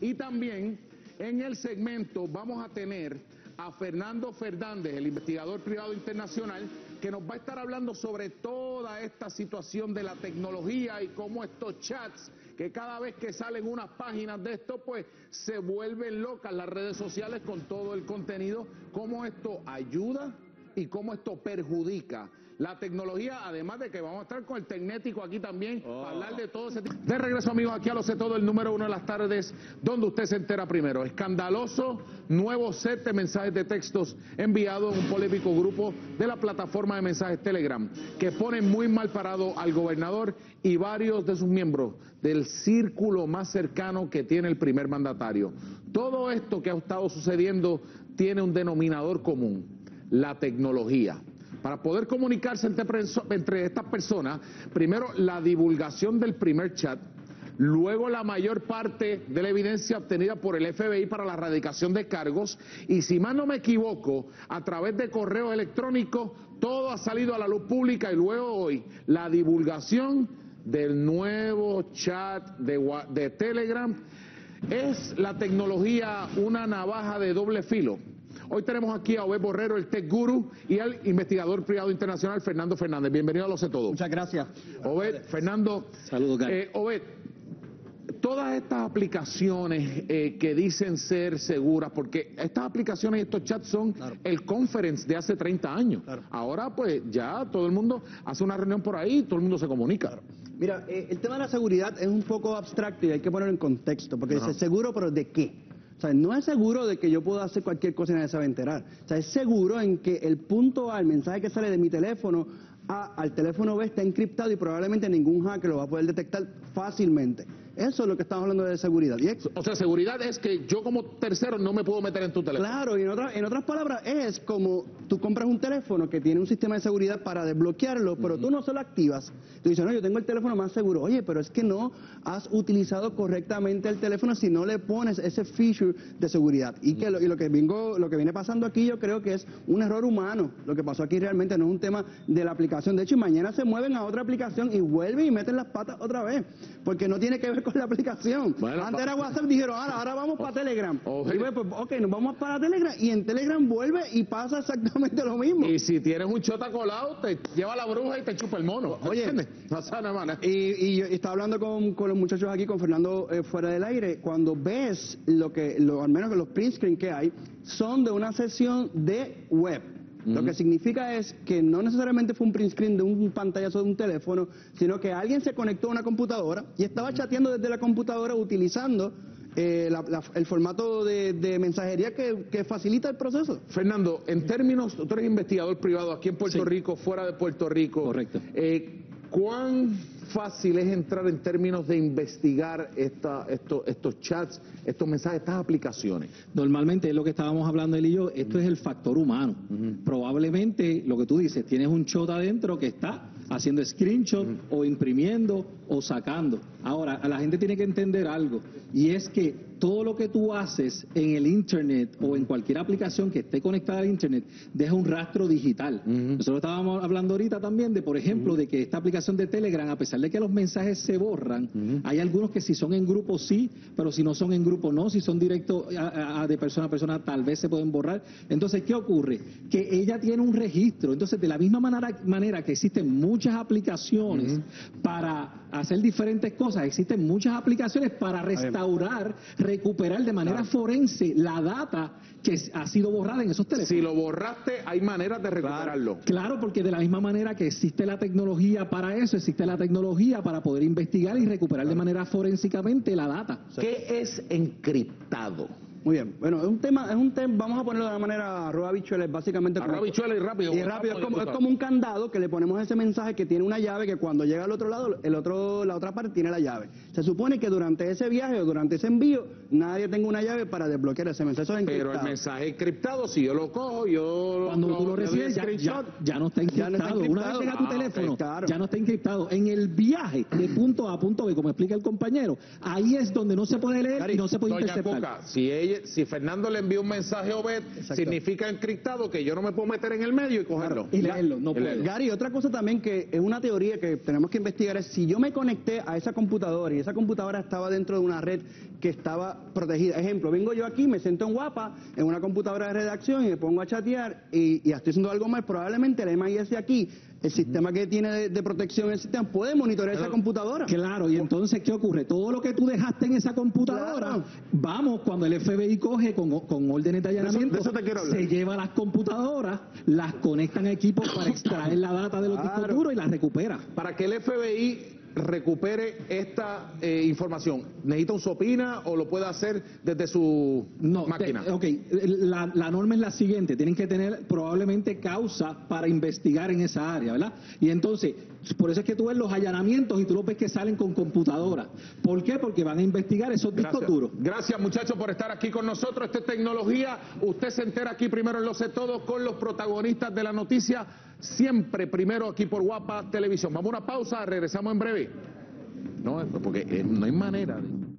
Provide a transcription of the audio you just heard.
Y también en el segmento vamos a tener a Fernando Fernández, el investigador privado internacional, que nos va a estar hablando sobre toda esta situación de la tecnología y cómo estos chats, que cada vez que salen unas páginas de esto, pues se vuelven locas las redes sociales con todo el contenido, cómo esto ayuda y cómo esto perjudica la tecnología, además de que vamos a estar con el tecnético aquí también para hablar de todo ese tipo. De regreso, amigos, aquí a lo sé todo, el número uno de las tardes, donde usted se entera primero. Escandaloso nuevo set de mensajes de textos enviados en un polémico grupo de la plataforma de mensajes Telegram, que pone muy mal parado al gobernador y varios de sus miembros del círculo más cercano que tiene el primer mandatario. Todo esto que ha estado sucediendo tiene un denominador común, la tecnología para poder comunicarse entre, estas personas, primero la divulgación del primer chat, luego la mayor parte de la evidencia obtenida por el FBI para la erradicación de cargos y si más no me equivoco, a través de correo electrónico, todo ha salido a la luz pública y luego hoy la divulgación del nuevo chat de, de Telegram. ¿Es la tecnología una navaja de doble filo? Hoy tenemos aquí a Obed Borrero, el Tech Guru, y al investigador privado internacional Fernando Fernández. Bienvenido a Lo Sé Todo. Muchas gracias. Obed, Fernando. Saludos, eh, Obed, todas estas aplicaciones eh, que dicen ser seguras, porque estas aplicaciones y estos chats son el conference de hace 30 años. Ahora pues ya todo el mundo hace una reunión por ahí, todo el mundo se comunica. Mira, eh, el tema de la seguridad es un poco abstracto y hay que ponerlo en contexto, porque dice seguro, pero ¿de qué? O sea, no es seguro de que yo pueda hacer cualquier cosa y nadie se va a enterar. O sea, es seguro en que el punto A, el mensaje que sale de mi teléfono A al teléfono B está encriptado y probablemente ningún hacker lo va a poder detectar fácilmente. Eso es lo que estamos hablando de seguridad. o sea, seguridad es que yo como tercero no me puedo meter en tu teléfono. Claro, y en, en otras palabras es como tú compras un teléfono que tiene un sistema de seguridad para desbloquearlo, pero tú no se lo activas. Tú dices, no, yo tengo el teléfono más seguro. Oye, pero es que no has utilizado correctamente el teléfono si no le pones ese feature de seguridad. Y, que lo, y lo, que vengo, lo que viene pasando aquí yo creo que es un error humano. Lo que pasó aquí realmente no es un tema de la aplicación. De hecho, mañana se mueven a otra aplicación y vuelven y meten las patas otra vez. Porque no tiene que ver con la aplicación. Antes era WhatsApp, dijeron, ahora, ahora vamos para Telegram. Y pues, ok, nos vamos para Telegram y en Telegram vuelve y pasa exactamente lo mismo. Y si tienes un chota colado, te lleva la bruja y te chupa el mono. Oye, y, y, y estaba hablando con, con, los muchachos aquí, con Fernando eh, fuera del aire, cuando ves lo que, lo, al menos los print screen que hay, son de una sesión de web. Lo que significa es que no necesariamente fue un print screen de un pantallazo de un teléfono, sino que alguien se conectó a una computadora y estaba chateando desde la computadora utilizando eh, el formato de, mensajería que, facilita el proceso. Fernando, en términos, tú eres investigador privado aquí en Puerto Rico, fuera de Puerto Rico. Correcto. Eh, ¿Cuán fácil es entrar en términos de investigar esta, estos chats, estos mensajes, estas aplicaciones? Normalmente es lo que estábamos hablando él y yo, esto es el factor humano. Probablemente lo que tú dices, tienes un shot adentro que está haciendo screenshot o imprimiendo o sacando. Ahora, la gente tiene que entender algo y es que todo lo que tú haces en el Internet o en cualquier aplicación que esté conectada al Internet deja un rastro digital. Nosotros estábamos hablando ahorita también de, por ejemplo, de que esta aplicación de Telegram, a pesar de que los mensajes se borran, hay algunos que si son en grupo sí, pero si no son en grupo no, si son directos de persona a persona tal vez se pueden borrar. Entonces, ¿qué ocurre? Que ella tiene un registro. Entonces, de la misma manera, manera que existen muchas aplicaciones para hacer diferentes cosas, existen muchas aplicaciones para restaurar recuperar de manera forense la data que ha sido borrada en esos teléfonos. Si lo borraste, hay maneras de recuperarlo. Claro, porque de la misma manera que existe la tecnología para eso, existe la tecnología para poder investigar y recuperar de manera forensicamente la data. ¿Qué es encriptado? Muy bien. Bueno, es un tema, es un tema, vamos a ponerlo de una manera arroba bichuela, básicamente. Arroba bichuela y rápido. Y rápido, es como, es como, un candado que le ponemos ese mensaje que tiene una llave que cuando llega al otro lado, el otro, la otra parte tiene la llave. Se supone que durante ese viaje o durante ese envío, nadie tenga una llave para desbloquear ese mensaje. Pero el mensaje encriptado, si yo lo cojo, yo Cuando tú lo recibes, ya, ya, no está encriptado. Una vez llega a tu ah, teléfono, ya no está encriptado. En el viaje de punto A a punto B, como explica el compañero, ahí es donde no se puede leer y no se puede interceptar. si ella Oye, si Fernando le envió un mensaje a Obed, Exacto. significa encriptado que yo no me puedo meter en el medio y cogerlo. Y leerlo, no puedo. Gary, otra cosa también que es una teoría que tenemos que investigar es si yo me conecté a esa computadora y esa computadora estaba dentro de una red que estaba protegida. Ejemplo, vengo yo aquí, me siento en guapa, en una computadora de redacción y me pongo a chatear y, y estoy haciendo algo mal, probablemente el MIS de aquí, el sistema que tiene de, de protección del sistema, puede monitorear esa computadora. Claro, y entonces, ¿qué ocurre? Todo lo que tú dejaste en esa computadora, Claro. vamos, cuando el FBI coge con, con órdenes de allanamiento, eso se lleva las computadoras, las conectan a equipos para extraer la data de los discos Claro. duros y las recupera. Para que el FBI recupere esta eh, información, ¿necesita un SOPINA o lo puede hacer desde su No, máquina? te- ok, la, la norma es la siguiente, tienen que tener probablemente causa para investigar en esa área, ¿verdad? Y entonces, por eso es que tú ves los allanamientos y tú lo ves que salen con computadora. ¿Por qué? Porque van a investigar esos discos Gracias. duros. Gracias muchachos por estar aquí con nosotros. Esta es tecnología. Usted se entera aquí primero en Lo Sé Todo con los protagonistas de la noticia. Siempre primero aquí por Guapa Televisión. Vamos a una pausa, regresamos en breve. No, porque eh, no hay manera de...